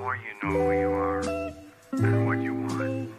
more you know who you are and what you want,